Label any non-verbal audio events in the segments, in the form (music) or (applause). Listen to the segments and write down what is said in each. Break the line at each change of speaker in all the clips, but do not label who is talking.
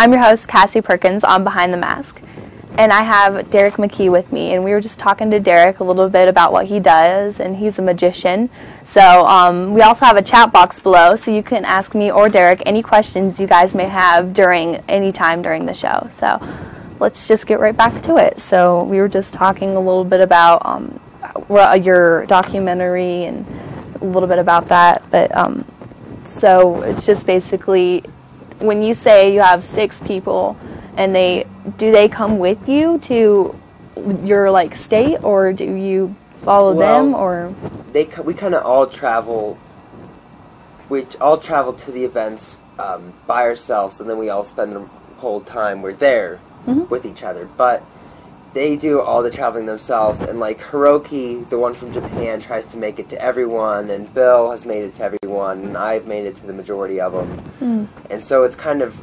I'm your host, Cassie Perkins on Behind the Mask. And I have Derek McKee with me, and we were just talking to Derek a little bit about what he does, and he's a magician. So um, we also have a chat box below, so you can ask me or Derek any questions you guys may have during any time during the show. So let's just get right back to it. So we were just talking a little bit about um, your documentary and a little bit about that, but um, so it's just basically when you say you have six people and they do they come with you to your like state or do you follow
Well,
them or
They we kind of all travel. We all travel to the events um, by ourselves, and then we all spend the whole time we're there
Mhm.
with each other. But they do all the traveling themselves, and like Hiroki, the one from Japan, tries to make it to everyone, and Bill has made it to everyone, and I've made it to the majority of them.
Mm.
And so it's kind of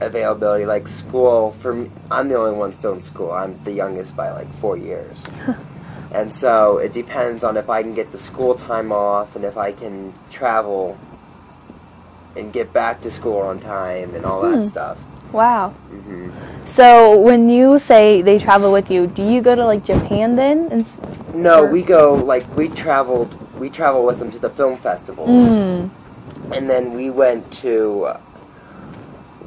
availability, like school. For me, I'm the only one still in school. I'm the youngest by like four years. (laughs) And so it depends on if I can get the school time off and if I can travel and get back to school on time and all that
Hmm.
stuff.
Wow
hmm
so when you say they travel with you do you go to like japan then and s-
No,
Or-
we go like we traveled. We travel with them to the film festivals,
mm.
and then we went to. Uh,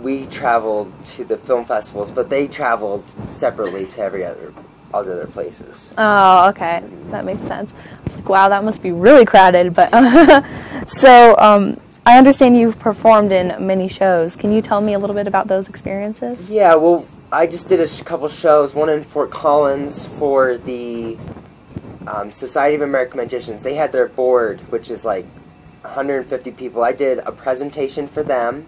we traveled to the film festivals, but they traveled separately to every other other places.
oh okay that makes sense like, wow that must be really crowded but (laughs) so um, i understand you've performed in many shows can you tell me a little bit about those experiences
Yeah, well, I just did a sh- couple shows. One in Fort Collins for the um, Society of American Magicians. They had their board, which is like 150 people. I did a presentation for them,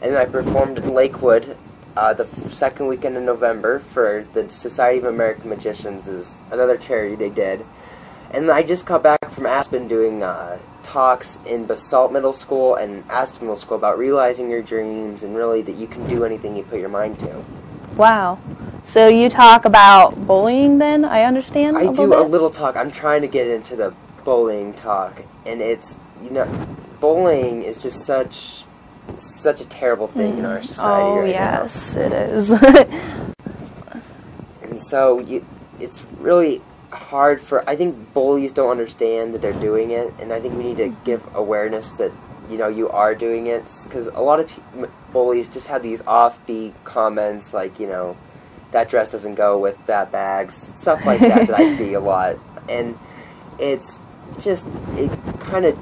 and then I performed in Lakewood uh, the second weekend in November for the Society of American Magicians. Is another charity they did, and I just got back from Aspen doing uh, talks in Basalt Middle School and Aspen Middle School about realizing your dreams and really that you can do anything you put your mind to.
wow so you talk about bullying then i understand
I
a
do a little talk. I'm trying to get into the bullying talk, and it's you know, bullying is just such such a terrible thing in our hmm. society
oh
right
yes it is. (laughs)
And so you, it's really hard for. I think bullies don't understand that they're doing it, and I think we need to mm-hmm. give awareness that you know you are doing it because a lot of pe- bullies just have these offbeat comments like you know that dress doesn't go with that bag, s- stuff like that that I (laughs) see a lot, and it's just it kind of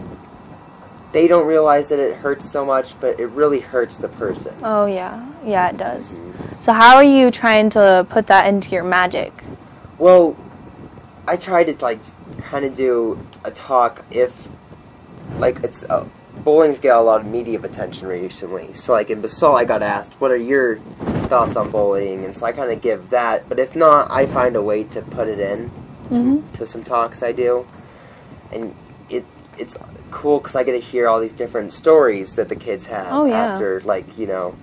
they don't realize that it hurts so much, but it really hurts the person.
Oh yeah, yeah, it does. Mm-hmm. So how are you trying to put that into your magic?
Well, I try to like kind of do a talk if like it's uh, bowling's got a lot of media attention recently. So like in Basalt, I got asked, "What are your thoughts on bullying?" And so I kind of give that. But if not, I find a way to put it in
hmm
to some talks I do, and it it's cool because I get to hear all these different stories that the kids have
Oh, yeah.
after like you know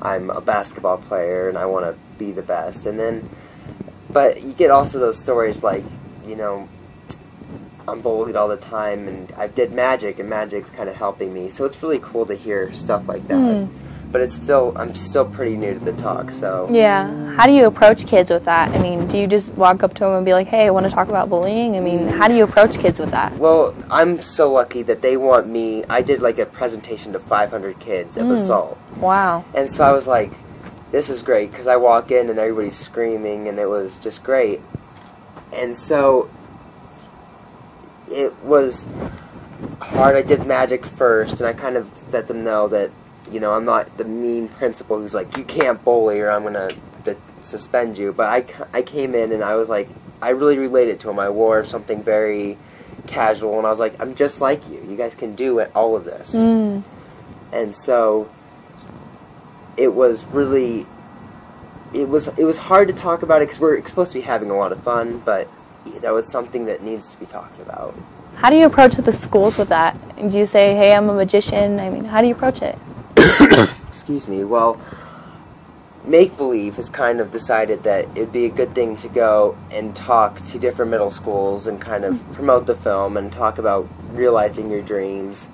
I'm a basketball player and I want to be the best, and then but you get also those stories like you know I'm bullied all the time and I did magic and magic's kind of helping me, so it's really cool to hear stuff like that.
Mm.
But it's still I'm still pretty new to the talk, so
Yeah. How do you approach kids with that? I mean, do you just walk up to them and be like, "Hey, I want to talk about bullying"? I mean, how do you approach kids with that?
Well, I'm so lucky that they want me. I did like a presentation to 500 kids at
Mm.
Basalt.
Wow.
And so I was like, this is great because I walk in and everybody's screaming and it was just great. And so it was hard. I did magic first and I kind of let them know that, you know, I'm not the mean principal who's like, you can't bully or I'm going to suspend you. But I, I came in and I was like, I really related to him. I wore something very casual and I was like, I'm just like you. You guys can do it, all of this
Mm.
and so it was really it was it was hard to talk about it because we're supposed to be having a lot of fun but know it's something that needs to be talked about
How do you approach the schools with that? Do you say, "Hey, I'm a magician"? I mean, how do you approach it? (coughs)
excuse me well make believe has kind of decided that it'd be a good thing to go and talk to different middle schools and kind of promote the film and talk about realizing your dreams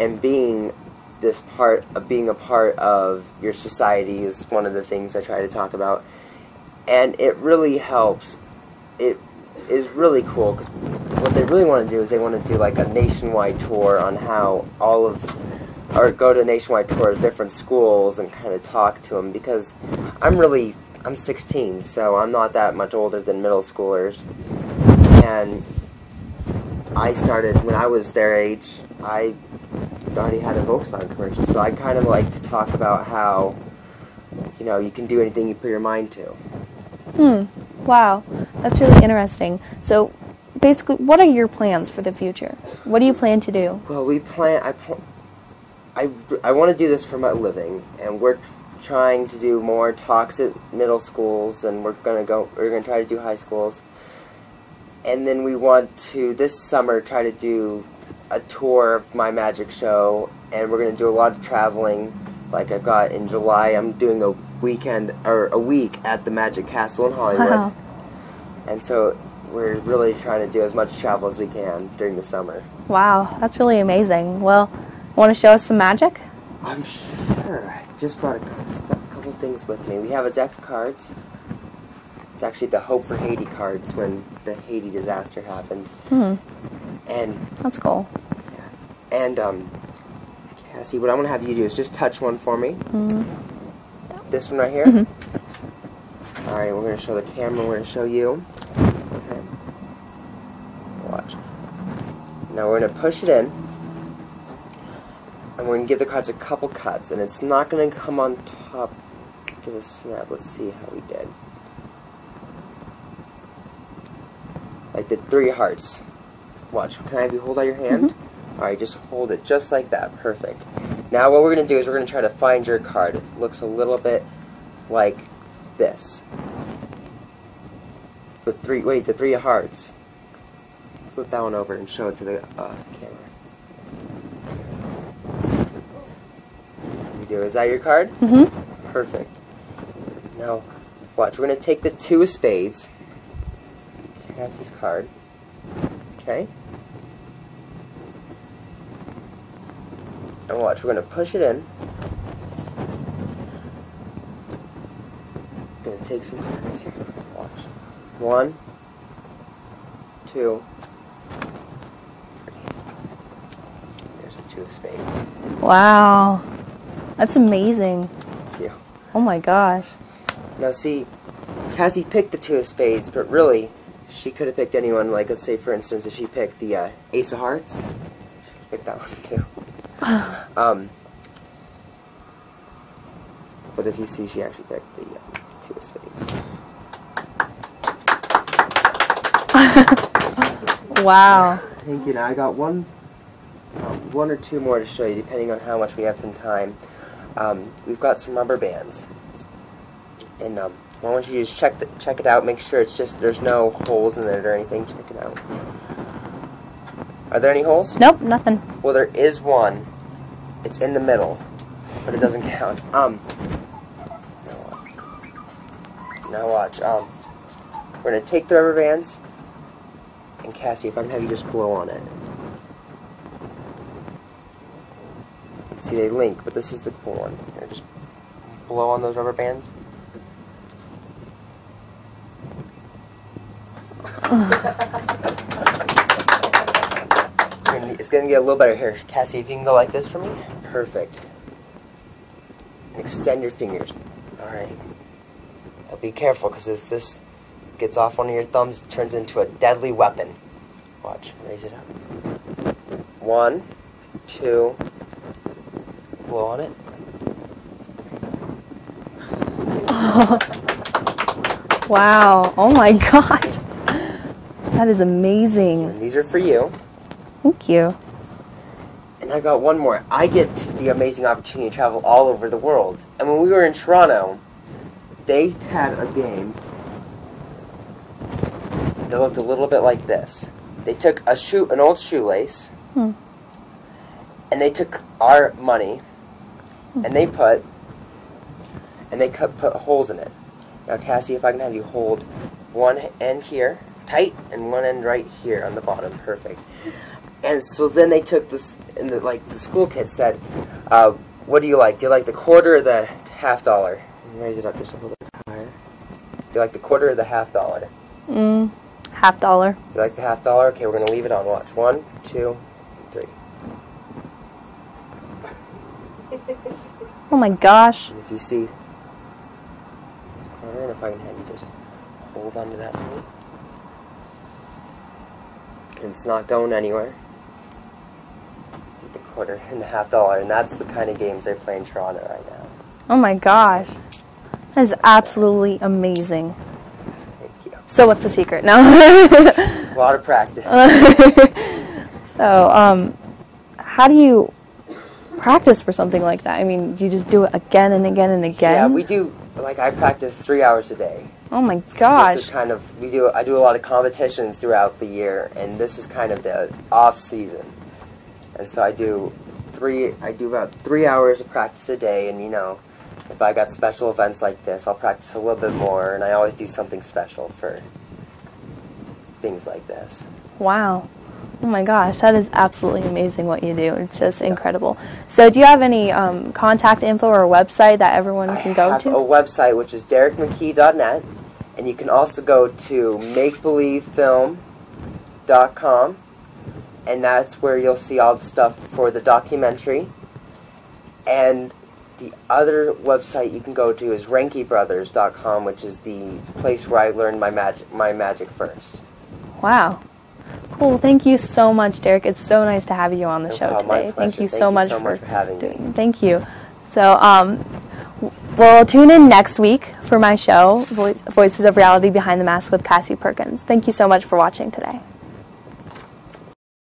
and being this part of being a part of your society is one of the things I try to talk about, and it really helps. It is really cool because what they really want to do is they want to do like a nationwide tour on how all of or go to a nationwide tour of different schools and kind of talk to them because I'm really I'm 16 so I'm not that much older than middle schoolers and I started when I was their age I already had a Volkswagen commercial so I kind of like to talk about how you know you can do anything you put your mind to
Hmm. Wow, that's really interesting. So, basically, what are your plans for the future? What do you plan to do?
Well, we plan. I, pl- I, I want to do this for my living, and we're trying to do more talks at middle schools, and we're gonna go. We're gonna try to do high schools, and then we want to this summer try to do a tour of my magic show, and we're gonna do a lot of traveling. Like I've got in July, I'm doing a weekend or a week at the Magic Castle in Hollywood,
Wow.
and so we're really trying to do as much travel as we can during the summer.
Wow, that's really amazing. Well, want to show us some magic?
I'm sure. I just brought a couple things with me. We have a deck of cards. It's actually the Hope for Haiti cards when the Haiti disaster happened.
Hmm,
And
that's cool.
And um, Cassie, what I'm gonna have you do is just touch one for me.
Hmm.
This one right here.
Mhm.
All right, we're gonna show the camera. We're gonna show you. Okay. Watch. Now we're gonna push it in, and we're gonna give the cards a couple cuts, and it's not gonna come on top. Give a snap. Let's see how we did. Like the three hearts. Watch. Can I have you hold out your hand? All right, just hold it just like that. Perfect. Now what we're gonna do is we're gonna try to find your card. It looks a little bit like this. The three. Wait, the three of hearts. Flip that one over and show it to the uh, camera. You do. Is that your card?
Mm-hmm.
Perfect. Now, watch. We're gonna take the two of spades. That's his card. Okay. And watch. We're gonna push it in. Gonna take some cards here. Watch. One. Two. Three. There's the two of spades.
Wow, that's amazing.
Thank you.
Oh my gosh.
Now see, Cassie picked the two of spades, but really, she could have picked anyone. Like, let's say, for instance, if she picked the uh, ace of hearts, she could pick that one too. (sighs) um, but if you see, she actually picked the uh, two of spades. (laughs)
Wow.
Thank you. Now I got one, um, one or two more to show you, depending on how much we have from time. Um, we've got some rubber bands, and um, why don't you just check the, check it out? Make sure it's just there's no holes in it or anything. Check it out. Are there any holes?
Nope, nothing.
Well, there is one. It's in the middle, but it doesn't count. Um. Now watch. Now watch. Um. We're gonna take the rubber bands, and Cassie, if I can have you just blow on it. See, they link, but this is the cool one. Here, just blow on those rubber bands. (laughs) Gonna- get a little better here. Cassie, if you can go like this for me. Perfect. And extend your fingers. Alright. Now be careful, because if this gets off one of your thumbs, it turns into a deadly weapon. Watch. Raise it up. One, two, blow on it. (laughs)
Wow. Oh my (laughs) gosh. That is amazing.
And these are for you.
Thank you.
And I got one more. I get the amazing opportunity to travel all over the world. And when we were in Toronto, they had a game that looked a little bit like this. They took a shoe, an old shoelace,
Hmm.
and they took our money, and they put, and they cut, put holes in it. Now, Cassie, if I can have you hold one end here tight and one end right here on the bottom, perfect. And so then they took this, and the, like the school kid said, Uh, what do you like? Do you like the quarter or the half dollar? Raise it up just a little bit higher. Do you like the quarter or the half dollar?
Mm, half dollar.
You like the half dollar? Okay, we're gonna leave it on. Watch. One, two, three.
Oh my gosh.
And if you see this corner, and if I can have you just hold onto that. And it's not going anywhere. Quarter and a half dollar, and that's the kind of games they play in Toronto right now.
Oh my gosh. That is absolutely amazing.
Thank you.
So what's the secret? No.
A lot of practice. (laughs)
so, um, how do you practice for something like that? I mean, do you just do it again and again and again?
Yeah, we do. Like I practice three hours a day.
Oh my gosh!
This is kind of we do. I do a lot of competitions throughout the year, and this is kind of the off season. And so I do three. I do about three hours of practice a day, and you know, if I got special events like this, I'll practice a little bit more, and I always do something special for things like this.
Wow. Oh my gosh, that is absolutely amazing what you do. It's just incredible. So, do you have any um, contact info or website that everyone
I
can go
have
to?
a website which is derekmckee.net, and you can also go to makebelievefilm.com, and that's where you'll see all the stuff for the documentary. And the other website you can go to is ReinkeBrothers.com, which is the place where I learned my magic, my magic first.
Wow. Cool. Thank you so much, Derek. It's so nice to have you on the
No
show
problem.
Today. Thank you
Thank
so
you
much
so
for,
much for having me.
Thank you. So, um, we'll tune in next week for my show, Voices of Reality Behind the Mask with Cassie Perkins. Thank you so much for watching today.